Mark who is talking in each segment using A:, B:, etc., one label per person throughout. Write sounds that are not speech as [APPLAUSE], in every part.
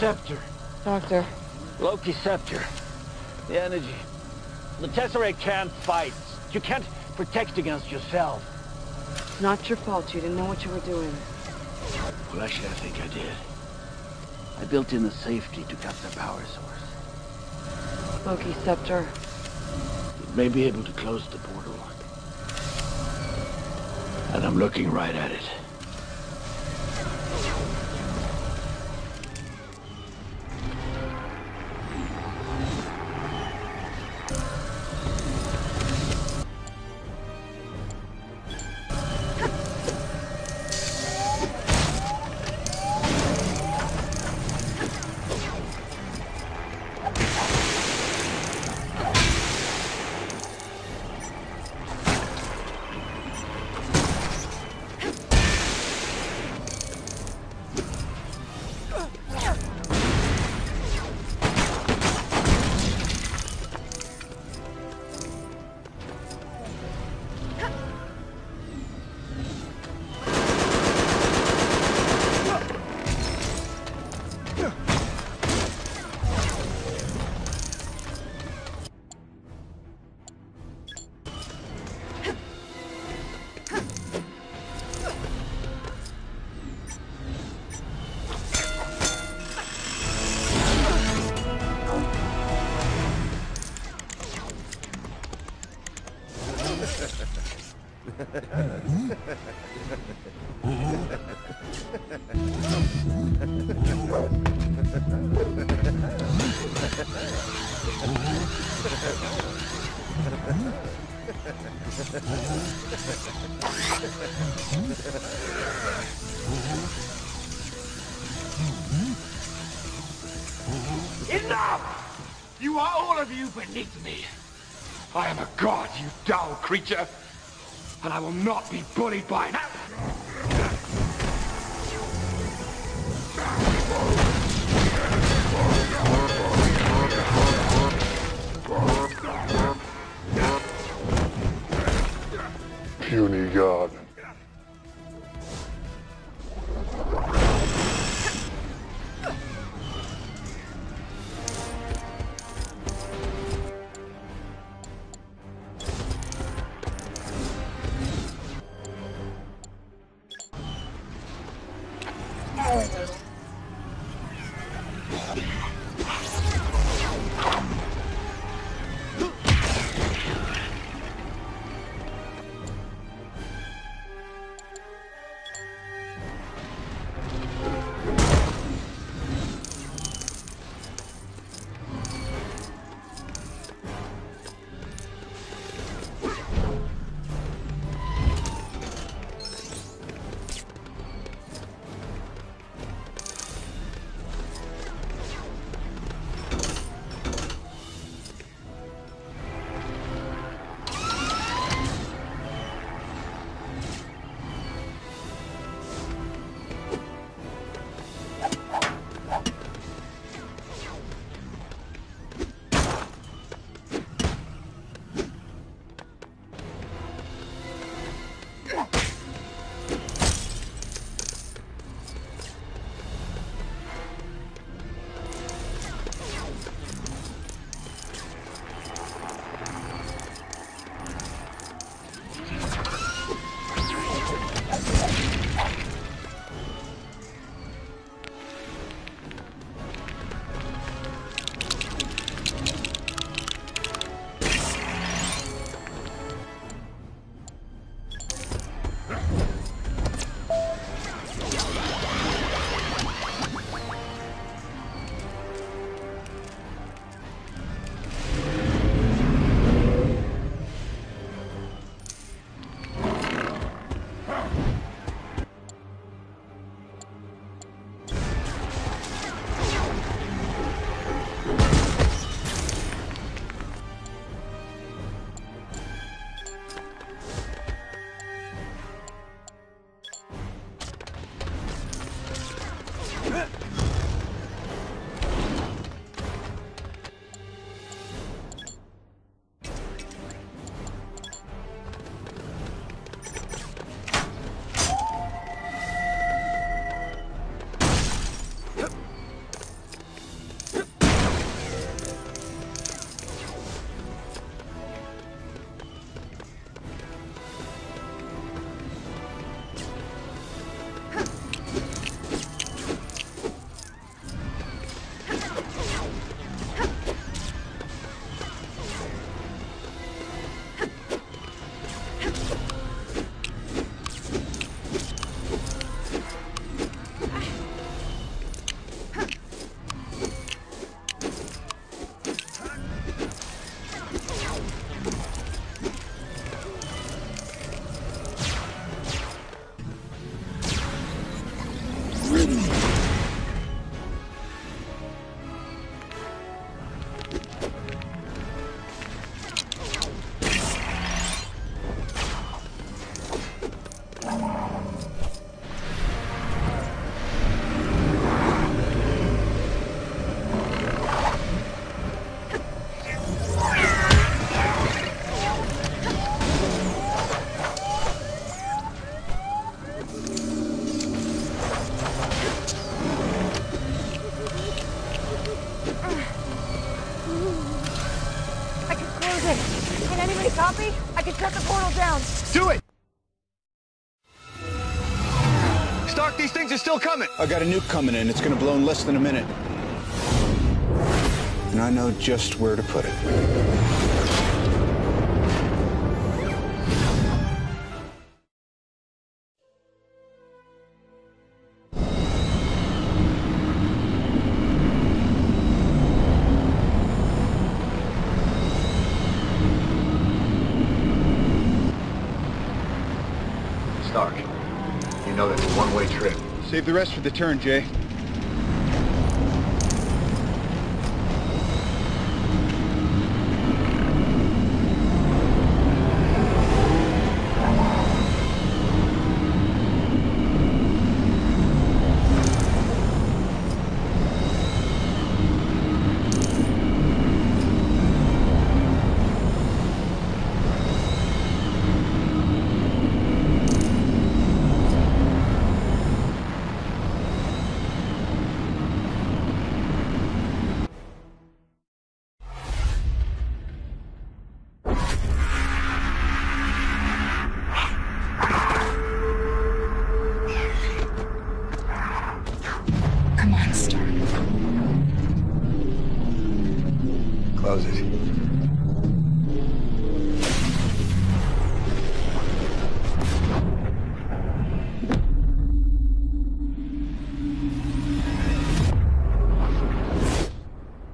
A: scepter.
B: Doctor.
A: Loki scepter. The energy. The Tesseract can't fight. You can't protect against yourself.
B: It's not your fault. You didn't know what you were doing.
A: Well, actually, I think I did. I built in the safety to cut the power source.
B: Loki Scepter.
A: It may be able to close the portal. And I'm looking right at it.
C: Enough! You are all of you beneath me. I am a god, you dull creature. And I will not be bullied by an
D: Puny god.
E: Still coming.
F: I got a nuke coming in. It's gonna blow in less than a minute. And I know just where to put it. The rest for the turn, Jay.
E: Close it.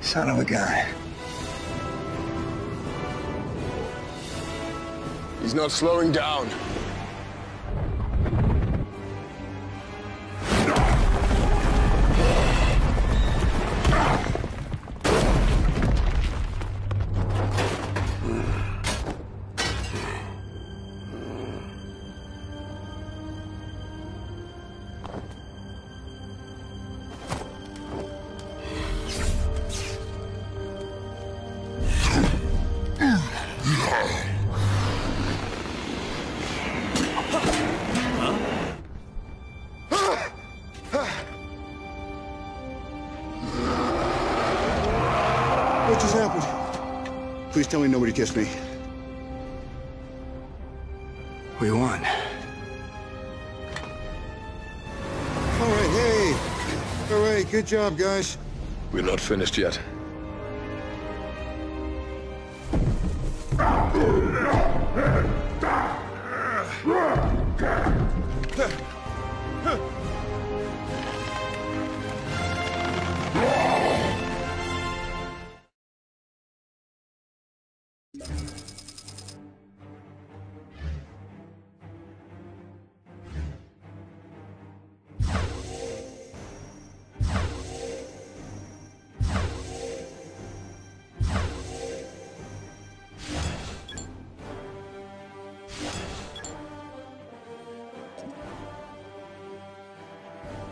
E: Son of a gun.
D: He's not slowing down.
F: What just happened? Please tell me nobody kissed me.
E: We won.
F: All right, hey. All right, good job, guys.
D: We're not finished yet. [LAUGHS]